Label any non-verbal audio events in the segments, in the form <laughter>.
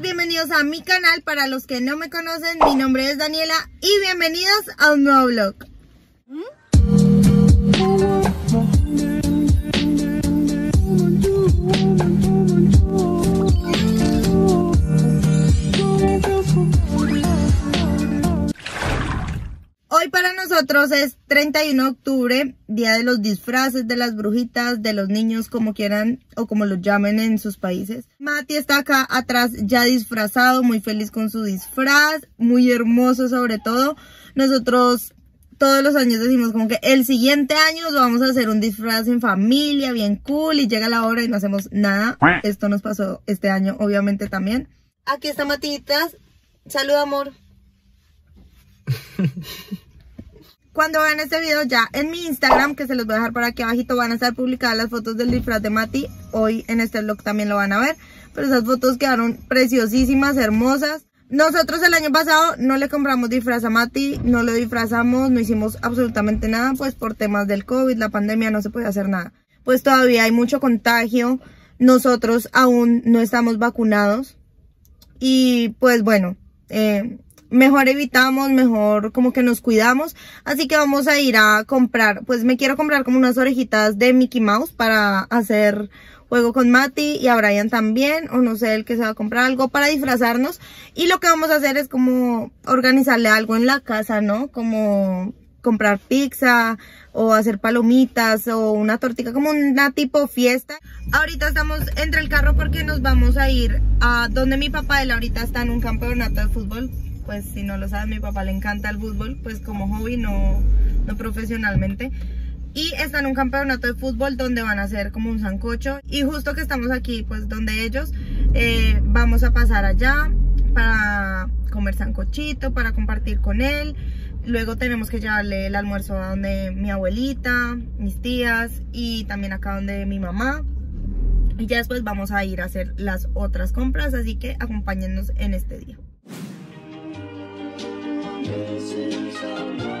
bienvenidos a mi canal. Para los que no me conocen, mi nombre es Daniela y bienvenidos a un nuevo vlog. Hoy para nosotros es 31 de octubre, día de los disfraces, de las brujitas, de los niños, como quieran o como los llamen en sus países. Mati está acá atrás ya disfrazado, muy feliz con su disfraz, muy hermoso sobre todo. Nosotros todos los años decimos como que el siguiente año vamos a hacer un disfraz en familia, bien cool, y llega la hora y no hacemos nada. Esto nos pasó este año, obviamente también. Aquí está Matitas. Salud, amor. <laughs> Cuando vean este video ya en mi Instagram, que se los voy a dejar por aquí abajito, van a estar publicadas las fotos del disfraz de Mati. Hoy en este vlog también lo van a ver. Pero esas fotos quedaron preciosísimas, hermosas. Nosotros el año pasado no le compramos disfraz a Mati, no lo disfrazamos, no hicimos absolutamente nada, pues por temas del COVID, la pandemia, no se puede hacer nada. Pues todavía hay mucho contagio, nosotros aún no estamos vacunados y pues bueno, eh, mejor evitamos, mejor como que nos cuidamos. Así que vamos a ir a comprar, pues me quiero comprar como unas orejitas de Mickey Mouse para hacer juego con Mati y a Brian también, o no sé, el que se va a comprar algo para disfrazarnos. Y lo que vamos a hacer es como organizarle algo en la casa, ¿no? Como comprar pizza o hacer palomitas o una tortita como una tipo fiesta. Ahorita estamos entre el carro porque nos vamos a ir a donde mi papá, él ahorita está en un campeonato de fútbol pues si no lo sabes, mi papá le encanta el fútbol, pues como hobby, no, no profesionalmente. Y está en un campeonato de fútbol donde van a hacer como un sancocho. Y justo que estamos aquí, pues donde ellos, eh, vamos a pasar allá para comer sancochito, para compartir con él. Luego tenemos que llevarle el almuerzo a donde mi abuelita, mis tías y también acá donde mi mamá. Y ya después vamos a ir a hacer las otras compras, así que acompáñennos en este día. losing someone.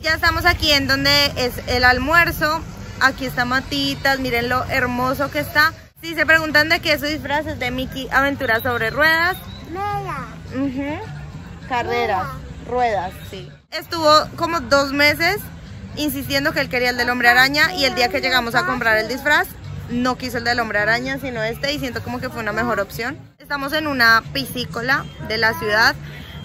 Ya estamos aquí en donde es el almuerzo. Aquí está Matitas, miren lo hermoso que está. Si se preguntan de qué es su disfraz, es de Mickey Aventura sobre ruedas. Carreras, ruedas, sí. Estuvo como dos meses insistiendo que él quería el del hombre araña y el día que llegamos a comprar el disfraz, no quiso el del hombre araña, sino este y siento como que fue una mejor opción. Estamos en una piscícola de la ciudad.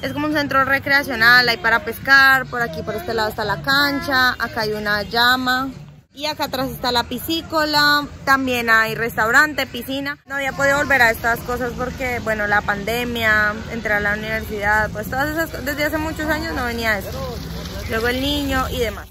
Es como un centro recreacional, hay para pescar, por aquí por este lado está la cancha, acá hay una llama y acá atrás está la piscícola, también hay restaurante, piscina. No había podido volver a estas cosas porque, bueno, la pandemia, entrar a la universidad, pues todas esas cosas, desde hace muchos años no venía eso. Luego el niño y demás.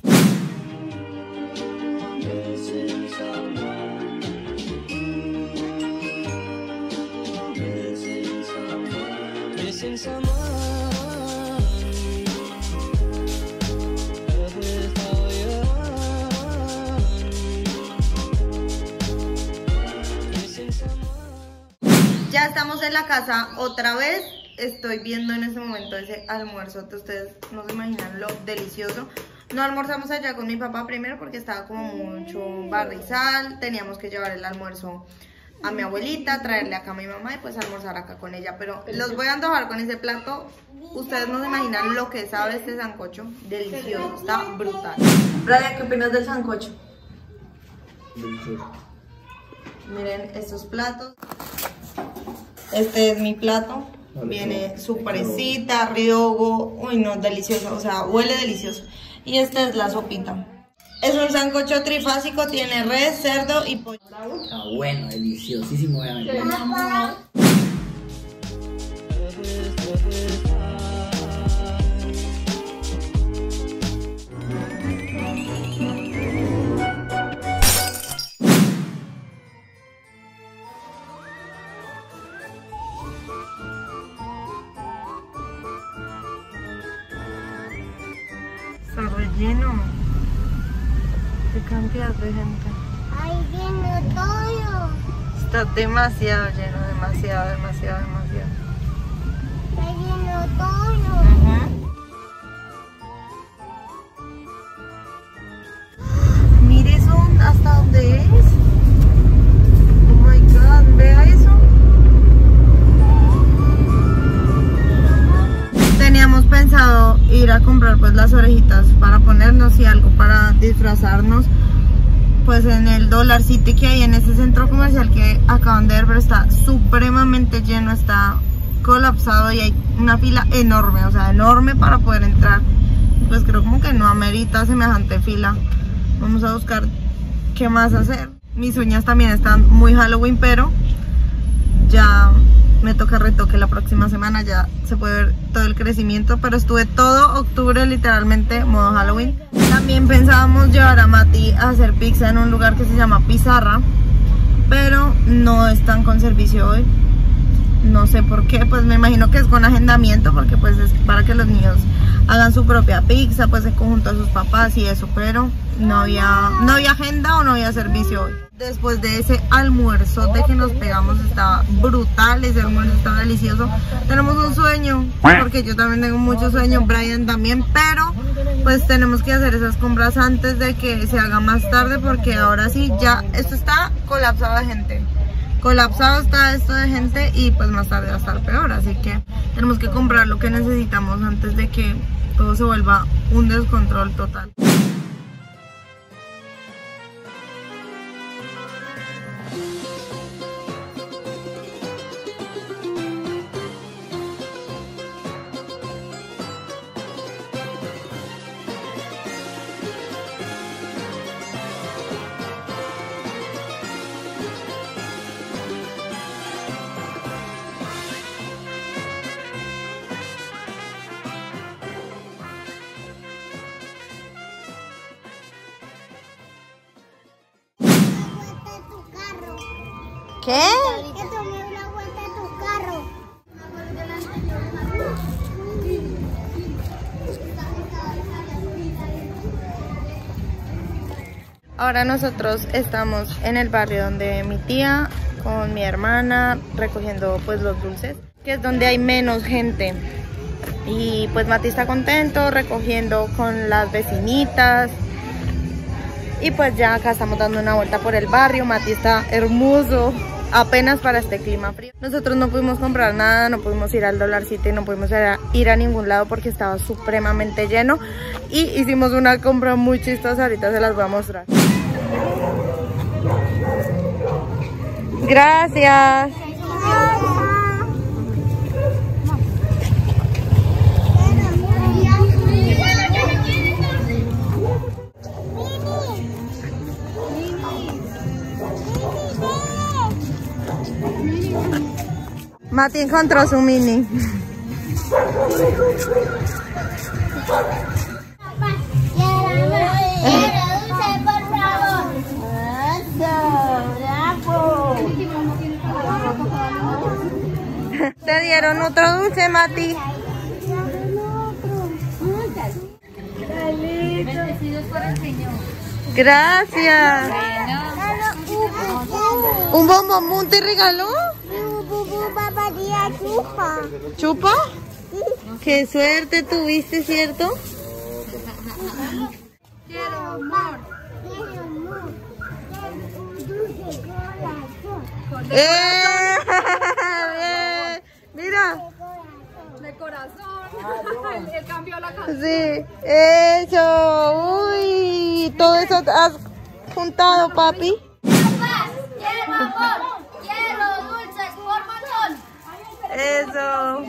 Casa otra vez. Estoy viendo en este momento ese almuerzo. Ustedes no se imaginan lo delicioso. No almorzamos allá con mi papá primero porque estaba como mucho barrizal. Teníamos que llevar el almuerzo a mi abuelita, traerle acá a mi mamá y pues almorzar acá con ella. Pero los voy a antojar con ese plato. Ustedes no se imaginan lo que sabe este sancocho. Delicioso, está brutal. Brian, ¿qué opinas del sancocho? Miren estos platos. Este es mi plato. Viene su presita, riogo. Uy, no, delicioso. O sea, huele delicioso. Y esta es la sopita. Es un sancocho trifásico, tiene res, cerdo y pollo. Está bueno, deliciosísimo, obviamente. De gente. Ahí viene todo. Está demasiado lleno, demasiado, demasiado, demasiado. Ahí viene todo. Mire eso, hasta dónde es. Oh my god, vea eso. Teníamos pensado ir a comprar pues las orejitas para ponernos y algo para disfrazarnos. Pues en el Dollar City que hay en ese centro comercial que acaban de ver, pero está supremamente lleno, está colapsado y hay una fila enorme, o sea, enorme para poder entrar. Pues creo como que no amerita semejante fila. Vamos a buscar qué más hacer. Mis uñas también están muy Halloween, pero ya me toca retoque la próxima semana. Ya se puede ver todo el crecimiento, pero estuve todo octubre literalmente modo Halloween. También pensábamos llevar a Mati a hacer pizza en un lugar que se llama Pizarra, pero no están con servicio hoy. No sé por qué, pues me imagino que es con agendamiento, porque pues es para que los niños hagan su propia pizza, pues en conjunto a sus papás y eso, pero no había, no había agenda o no había servicio hoy. Después de ese almuerzo de que nos pegamos, estaba brutal, ese almuerzo estaba delicioso. Tenemos un sueño, porque yo también tengo mucho sueño, Brian también, pero pues tenemos que hacer esas compras antes de que se haga más tarde, porque ahora sí ya, esto está colapsado de gente colapsado está esto de gente y pues más tarde va a estar peor, así que tenemos que comprar lo que necesitamos antes de que todo se vuelva un descontrol total. ¿Qué? Que tomé una vuelta a tu carro. Ahora nosotros estamos en el barrio donde mi tía con mi hermana recogiendo pues los dulces, que es donde hay menos gente. Y pues Mati está contento recogiendo con las vecinitas. Y pues ya acá estamos dando una vuelta por el barrio. Mati está hermoso, apenas para este clima frío. Nosotros no pudimos comprar nada, no pudimos ir al Dollar City, no pudimos ir a, ir a ningún lado porque estaba supremamente lleno. Y hicimos una compra muy chistosa, ahorita se las voy a mostrar. Gracias. Mati encontró su mini. Dulce, por favor. Te dieron otro dulce, Mati. Gracias. ¿Un bombón te regaló? ¿Chupa? Qué suerte tuviste, ¿cierto? Quiero amor. Quiero amor. Quiero un dulce corazón. ¡Eh! <laughs> Mira. De corazón. <laughs> Él, cambió la canción. Sí. Eso. Uy. Todo eso has juntado, papi. Quiero amor, Eso.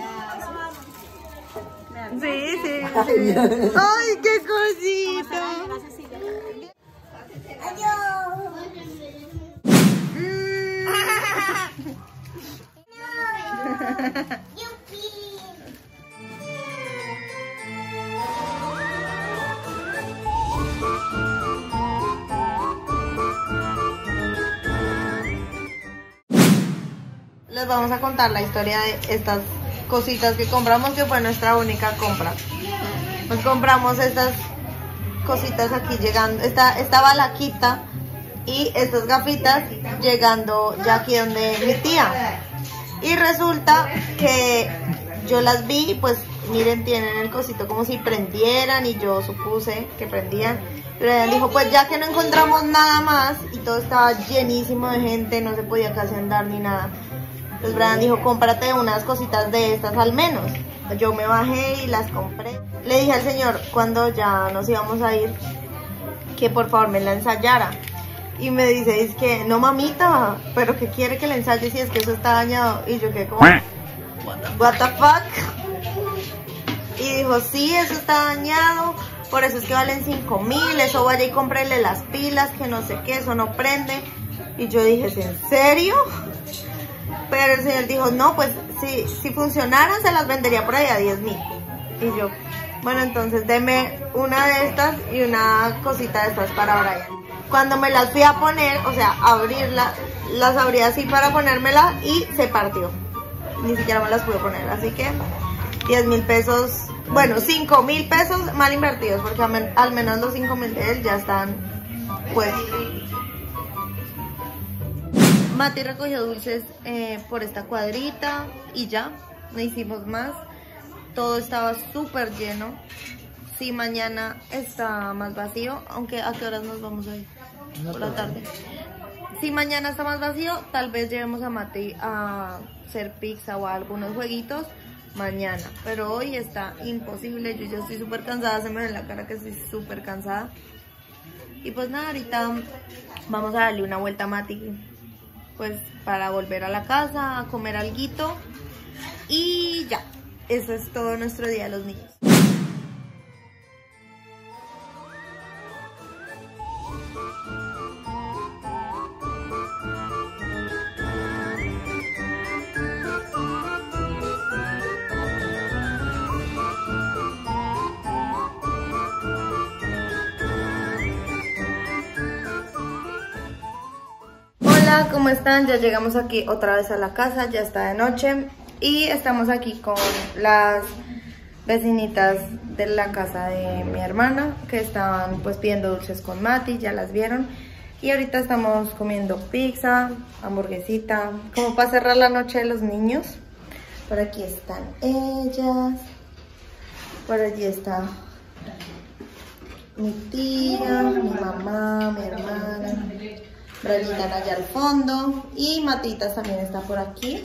Sí, sí, sí. Ay, qué cosita. Adiós. <laughs> vamos a contar la historia de estas cositas que compramos, que fue nuestra única compra. Nos compramos estas cositas aquí llegando, esta, esta balaquita y estas gafitas llegando ya aquí donde mi tía. Y resulta que yo las vi, pues miren, tienen el cosito como si prendieran y yo supuse que prendían. Pero ella dijo, pues ya que no encontramos nada más y todo estaba llenísimo de gente, no se podía casi andar ni nada. Pues Brian dijo, cómprate unas cositas de estas al menos. Yo me bajé y las compré. Le dije al señor cuando ya nos íbamos a ir que por favor me la ensayara. Y me dice, es que no mamita, pero que quiere que la ensaye si es que eso está dañado. Y yo que como, what the fuck. Y dijo, sí, eso está dañado, por eso es que valen 5 mil, eso vaya y cómprele las pilas, que no sé qué, eso no prende. Y yo dije, ¿es ¿en serio? Pero el señor dijo, no, pues si, si funcionaran se las vendería por ahí a 10 mil. Y yo, bueno, entonces deme una de estas y una cosita de estas para Brian. Cuando me las fui a poner, o sea, abrirla, las abrí así para ponérmela y se partió. Ni siquiera me las pude poner, así que 10 mil pesos, bueno, 5 mil pesos mal invertidos, porque al men- al menos los 5 mil de él ya están, pues, Mati recogió dulces eh, por esta cuadrita y ya, no hicimos más. Todo estaba súper lleno. Sí, mañana está más vacío, aunque ¿a qué horas nos vamos a ir? Por la tarde. Si mañana está más vacío, tal vez llevemos a Mati a hacer pizza o a algunos jueguitos mañana. Pero hoy está imposible, yo ya estoy súper cansada, se me ve en la cara que estoy súper cansada. Y pues nada, ahorita vamos a darle una vuelta a Mati, pues para volver a la casa, a comer alguito. Y ya, eso es todo nuestro día de los niños. ¿Cómo están? Ya llegamos aquí otra vez a la casa, ya está de noche y estamos aquí con las vecinitas de la casa de mi hermana que estaban pues pidiendo dulces con Mati, ya las vieron y ahorita estamos comiendo pizza, hamburguesita, como para cerrar la noche de los niños. Por aquí están ellas, por allí está mi tía, mi mamá, mi hermana. Brayita allá al fondo y Matitas también está por aquí.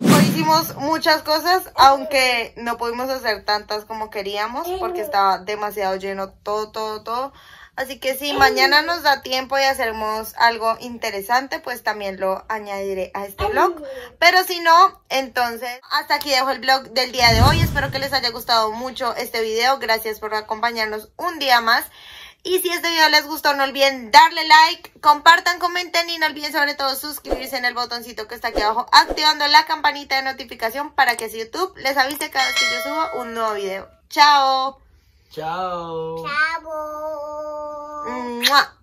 Hoy hicimos muchas cosas, aunque no pudimos hacer tantas como queríamos porque estaba demasiado lleno todo, todo, todo. Así que si mañana nos da tiempo y hacemos algo interesante, pues también lo añadiré a este vlog. Pero si no, entonces hasta aquí dejo el vlog del día de hoy. Espero que les haya gustado mucho este video. Gracias por acompañarnos un día más. Y si este video les gustó, no olviden darle like, compartan, comenten y no olviden sobre todo suscribirse en el botoncito que está aquí abajo, activando la campanita de notificación para que si YouTube les avise cada vez que yo subo un nuevo video. ¡Chao! ¡Chao! ¡Chao! ¡Mua!